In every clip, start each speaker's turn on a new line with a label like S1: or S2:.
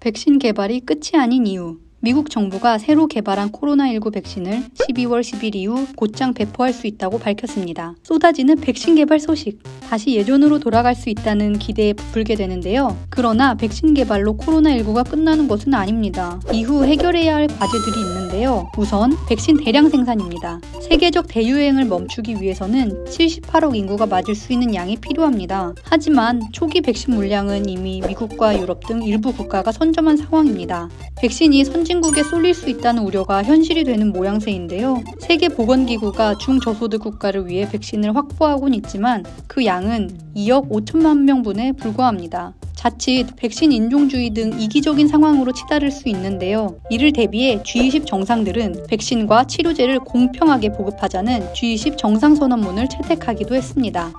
S1: 백신 개발이 끝이 아닌 이유. 미국 정부가 새로 개발한 코로나19 백신을 12월 10일 이후 곧장 배포할 수 있다고 밝혔습니다. 쏟아지는 백신 개발 소식. 다시 예전으로 돌아갈 수 있다는 기대에 부풀게 되는데요. 그러나 백신 개발로 코로나19가 끝나는 것은 아닙니다. 이후 해결해야 할 과제들이 있는데요. 우선 백신 대량 생산입니다. 세계적 대유행을 멈추기 위해서는 78억 인구가 맞을 수 있는 양이 필요합니다. 하지만 초기 백신 물량은 이미 미국과 유럽 등 일부 국가가 선점한 상황입니다. 백신이 선진 국에 쏠릴 수 있다는 우려가 현실이 되는 모양새인데요. 세계보건기구가 중저소득 국가를 위해 백신을 확보하곤 있지만 그 양은 2억 5천만 명분에 불과합니다. 자칫 백신 인종주의 등 이기적인 상황으로 치달을 수 있는데요. 이를 대비해 G20 정상들은 백신과 치료제를 공평하게 보급하자는 G20 정상선언문을 채택하기도 했습니다.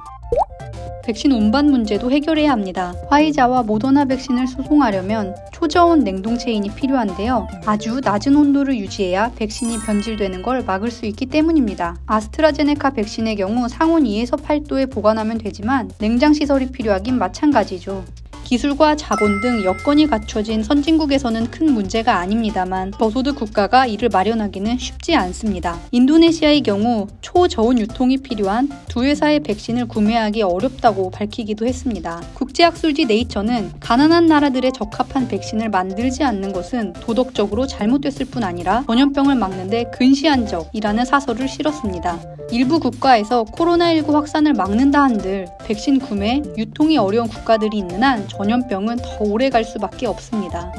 S1: 백신 운반 문제도 해결해야 합니다. 화이자와 모더나 백신을 수송하려면 초저온 냉동체인이 필요한데요. 아주 낮은 온도를 유지해야 백신이 변질되는 걸 막을 수 있기 때문입니다. 아스트라제네카 백신의 경우 상온 2에서 8도에 보관하면 되지만 냉장 시설이 필요하긴 마찬가지죠. 기술과 자본 등 여건이 갖춰진 선진국에서는 큰 문제가 아닙니다만 저소득 국가가 이를 마련하기는 쉽지 않습니다. 인도네시아의 경우 초저온 유통이 필요한 두 회사의 백신을 구매하기 어렵다고 밝히기도 했습니다. 국제학술지 네이처는 가난한 나라들의 적합한 백신을 만들지 않는 것은 도덕적으로 잘못됐을 뿐 아니라 전염병을 막는데 근시한 적이라는 사설을 실었습니다. 일부 국가에서 코로나19 확산을 막는다 한들 백신 구매, 유통이 어려운 국가들이 있는 한 전염병은 더 오래 갈 수밖에 없습니다.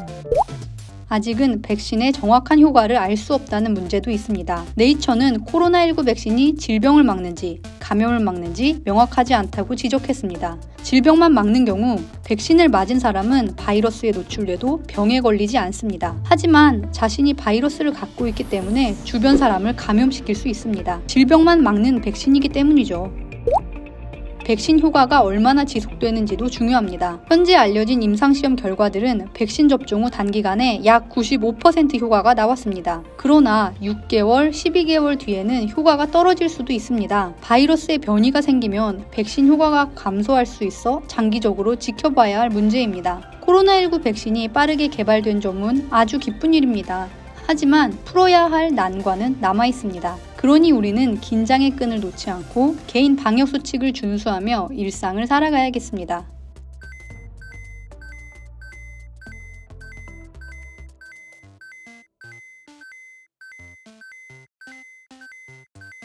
S1: 아직은 백신의 정확한 효과를 알 수 없다는 문제도 있습니다. 네이처는 코로나19 백신이 질병을 막는지 감염을 막는지 명확하지 않다고 지적했습니다. 질병만 막는 경우 백신을 맞은 사람은 바이러스에 노출돼도 병에 걸리지 않습니다. 하지만 자신이 바이러스를 갖고 있기 때문에 주변 사람을 감염시킬 수 있습니다. 질병만 막는 백신이기 때문이죠. 백신 효과가 얼마나 지속되는지도 중요합니다. 현재 알려진 임상시험 결과들은 백신 접종 후 단기간에 약 95% 효과가 나왔습니다. 그러나 6개월, 12개월 뒤에는 효과가 떨어질 수도 있습니다. 바이러스의 변이가 생기면 백신 효과가 감소할 수 있어 장기적으로 지켜봐야 할 문제입니다. 코로나19 백신이 빠르게 개발된 점은 아주 기쁜 일입니다. 하지만 풀어야 할 난관은 남아 있습니다. 그러니 우리는 긴장의 끈을 놓지 않고 개인 방역 수칙을 준수하며 일상을 살아가야겠습니다.